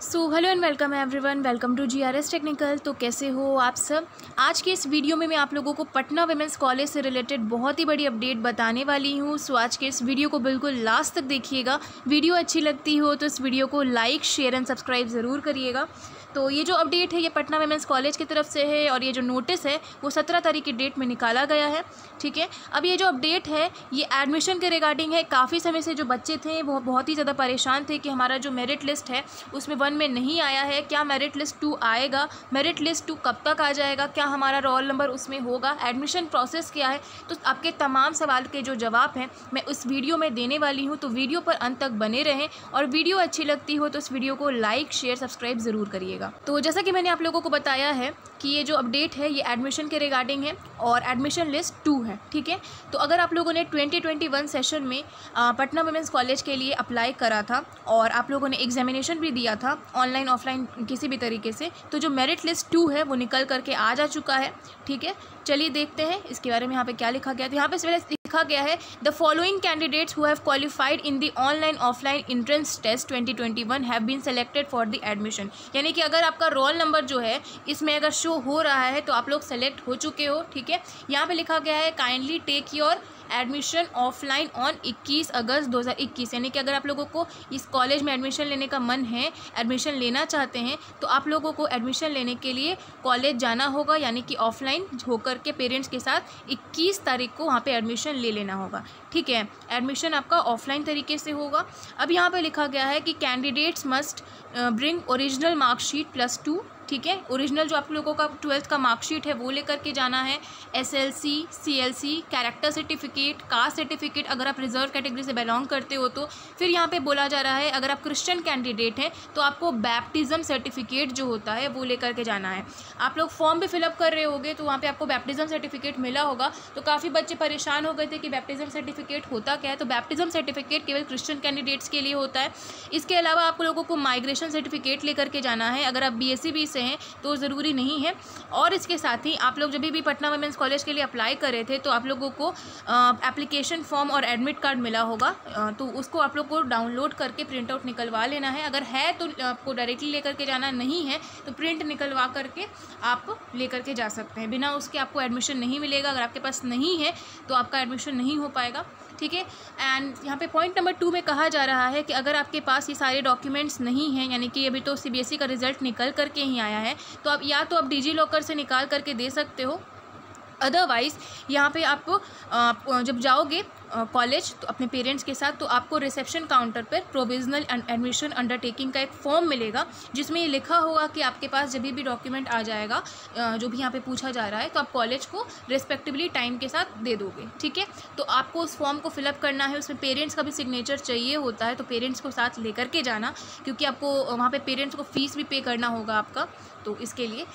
So hello and welcome everyone welcome to G R S technical तो कैसे हो आप सब? आज के इस वीडियो में मैं आप लोगों को पटना वेमेंस कॉलेज से रिलेटेड बहुत ही बड़ी अपडेट बताने वाली हूँ। सो आज के इस वीडियो को बिल्कुल लास्ट तक देखिएगा। वीडियो अच्छी लगती हो तो इस वीडियो को लाइक शेयर एंड सब्सक्राइब ज़रूर करिएगा। तो ये जो अपडेट है, ये पटना वेमेंस कॉलेज की तरफ़ से है और ये जो नोटिस है, वो सत्रह तारीख की डेट में निकाला गया है। ठीक है? अब ये जो अपडेट है, ये एडमिशन के रिगार्डिंग है। काफ़ी समय से जो बच्चे थे, वो बहुत ही ज़्यादा परेशान थे कि हमारा जो मेरिट लिस्ट है, उसमें में नहीं आया है, क्या मेरिट लिस्ट टू आएगा? मेरिट लिस्ट टू कब तक आ जाएगा? क्या हमारा रोल नंबर उसमें होगा? एडमिशन प्रोसेस क्या है? तो आपके तमाम सवाल के जो जवाब हैं, मैं उस वीडियो में देने वाली हूँ तो वीडियो पर अंत तक बने रहें और वीडियो अच्छी लगती हो तो इस वीडियो को लाइक शेयर सब्सक्राइब ज़रूर करिएगा। तो जैसा कि मैंने आप लोगों को बताया है कि ये जो अपडेट है, ये एडमिशन के रिगार्डिंग है और एडमिशन लिस्ट टू है, ठीक है? तो अगर आप लोगों ने 2021 सेशन में पटना वुमेंस कॉलेज के लिए अप्लाई करा था और आप लोगों ने एग्जामिनेशन भी दिया था ऑनलाइन, ऑफलाइन किसी भी तरीके से। तो जो मेरिट लिस्ट टू है, वो निकल करके आ जा चुका है, ठीक है? चलिए देखते हैं, इसके बारे में यहाँ पे क्या लिखा गया। था यहाँ पे लिखा गया है the following candidates who have qualified in the online offline entrance test 2021 have been selected for the admission यानी कि अगर आपका रोल नंबर जो है, इसमें अगर शो हो रहा है तो आप लोग सेलेक्ट हो चुके हो, ठीक है? यहाँ पे लिखा गया है kindly take your admission offline on 21 August 2021 यानी कि अगर आप लोगों को इस कॉलेज में एडमिशन लेने का मन है, एडमिशन लेना चाहते हैं तो आप लोगों को एडमिशन लेने के लिए कॉलेज जाना होगा, यानी कि ऑफलाइन होकर के पेरेंट्स के साथ 21 तारीख को वहाँ पे एडमिशन ले लेना होगा। ठीक है, एडमिशन आपका ऑफलाइन तरीके से होगा। अब यहाँ पर लिखा गया है कि candidates must bring original marksheet plus two ठीक है? ओरिजिनल जो आप लोगों का ट्वेल्थ का मार्कशीट है, वो लेकर के जाना है। SLC CLC character certificate caste certificate अगर आप रिज़र्व कैटेगरी से बिलोंग करते हो तो। फिर यहाँ पे बोला जा रहा है, अगर आप क्रिश्चियन कैंडिडेट हैं तो आपको बैप्टिज़म सर्टिफिकेट जो होता है, वो लेकर के जाना है। आप लोग फॉर्म भी फिलअप कर रहे होगे तो वहाँ पर आपको बैप्टिज़म सर्टिफिकेट मिला होगा। तो काफ़ी बच्चे परेशान हो गए थे कि बैप्टिज़म सर्टिफिकेट होता क्या है? तो बैप्टिज़म सर्टिफिकेट केवल क्रिश्चियन कैंडिडेट्स के लिए होता है। इसके अलावा आप लोगों को माइग्रेशन सर्टिफिकेट लेकर के जाना है। अगर आप बी एस से से हैं तो ज़रूरी नहीं है। और इसके साथ ही आप लोग जब भी पटना वुमेंस कॉलेज के लिए अप्लाई कर रहे थे तो आप लोगों को एप्लीकेशन फॉर्म और एडमिट कार्ड मिला होगा। आ, तो उसको आप लोग को डाउनलोड करके प्रिंट आउट निकलवा लेना है। अगर है तो आपको डायरेक्टली लेकर के जाना नहीं है तो प्रिंट निकलवा करके आप लेकर के जा सकते हैं। बिना उसके आपको एडमिशन नहीं मिलेगा। अगर आपके पास नहीं है तो आपका एडमिशन नहीं हो पाएगा। ठीक है? एंड यहाँ पे पॉइंट नंबर टू में कहा जा रहा है कि अगर आपके पास ये सारे डॉक्यूमेंट्स नहीं हैं यानी कि अभी तो सीबीएसई का रिज़ल्ट निकल करके ही आया है तो आप या तो आप डिजी लॉकर से निकाल करके दे सकते हो अदरवाइज़ यहाँ पे आपको आप जब जाओगे कॉलेज तो अपने पेरेंट्स के साथ तो आपको रिसेप्शन काउंटर पर प्रोविजनल एडमिशन अंडरटेकिंग का एक फॉर्म मिलेगा, जिसमें ये लिखा होगा कि आपके पास जब भी डॉक्यूमेंट आ जाएगा जो भी यहाँ पे पूछा जा रहा है तो आप कॉलेज को रिस्पेक्टिवली टाइम के साथ दे दोगे, ठीक है? तो आपको उस फॉर्म को फिलअप करना है, उसमें पेरेंट्स का भी सिग्नेचर चाहिए होता है तो पेरेंट्स को साथ लेकर के जाना, क्योंकि आपको, वहाँ पर पेरेंट्स को फ़ीस भी पे करना होगा आपका तो इसके लिए